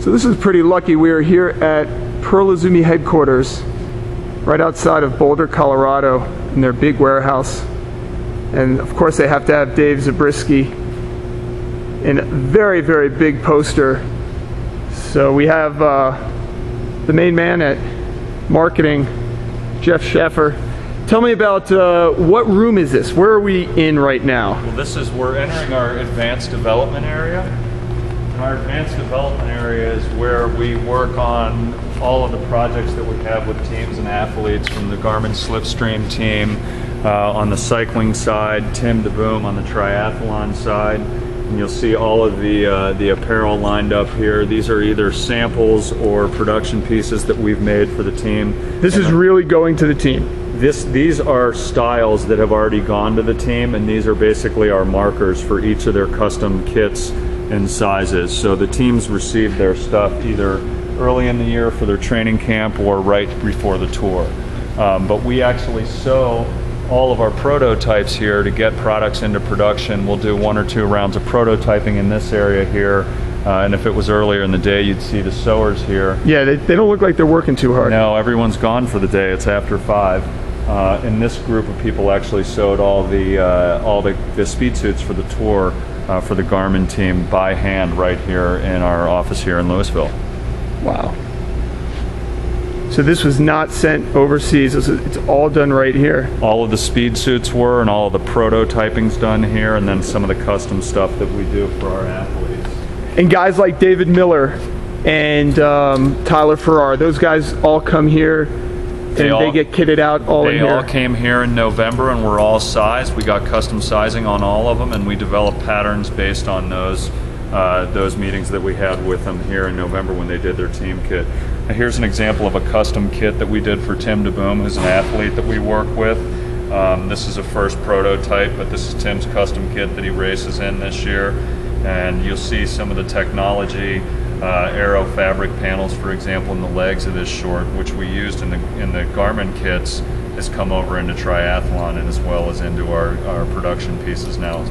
So this is pretty lucky. We are here at Pearl Izumi headquarters, right outside of Boulder, Colorado, in their big warehouse. And of course, they have to have Dave Zabriskie in a very, very big poster. So we have uh, the main man at marketing, Jeff Schaffer. Tell me about uh, what room is this? Where are we in right now? Well, this is, we're entering our advanced development area. And our advanced development area is where we work on all of the projects that we have with teams and athletes from the Garmin Slipstream team uh, on the cycling side, Tim DeBoom on the triathlon side. And you'll see all of the, uh, the apparel lined up here. These are either samples or production pieces that we've made for the team. This is really going to the team. This, these are styles that have already gone to the team, and these are basically our markers for each of their custom kits and sizes. So the teams receive their stuff either early in the year for their training camp or right before the tour. Um, but we actually sew all of our prototypes here to get products into production. We'll do one or two rounds of prototyping in this area here. Uh, and if it was earlier in the day, you'd see the sewers here. Yeah, they, they don't look like they're working too hard. No, everyone's gone for the day. It's after five. Uh, and this group of people actually sewed all the uh, all the, the speed suits for the tour uh, for the Garmin team by hand right here in our office here in Louisville. Wow. So this was not sent overseas. It's it's all done right here. All of the speed suits were, and all of the prototyping's done here, and then some of the custom stuff that we do for our athletes. And guys like David Millar and um, Tyler Farrar, those guys all come here they, all- get kitted out all in They here. all came here in November, and we're all sized. We got custom sizing on all of them, and we developed patterns based on those uh, those meetings that we had with them here in November when they did their team kit. Now, here's an example of a custom kit that we did for Tim DeBoom, who's an athlete that we work with. Um, this is a first prototype, but this is Tim's custom kit that he races in this year. And you'll see some of the technology, uh, aero fabric panels, for example, in the legs of this short, which we used in the in the Garmin kits, has come over into triathlon and as well as into our, our production pieces now.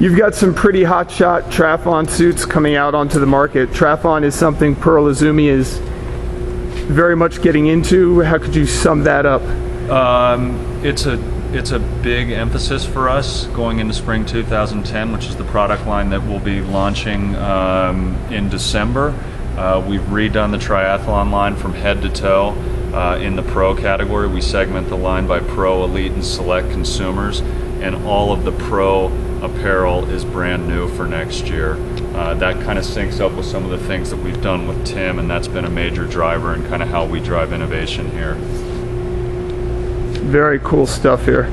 You've got some pretty hot shot triathlon suits coming out onto the market. Triathlon is something Pearl Izumi is very much getting into. How could you sum that up? Um, it's a it's a big emphasis for us going into spring 2010, which is the product line that we'll be launching um, in December. Uh, we've redone the triathlon line from head to toe. Uh, in the pro category, we segment the line by pro, elite, and select consumers, and all of the pro apparel is brand new for next year. Uh, that kind of syncs up with some of the things that we've done with Tim, and that's been a major driver in kind of how we drive innovation here. Very cool stuff here.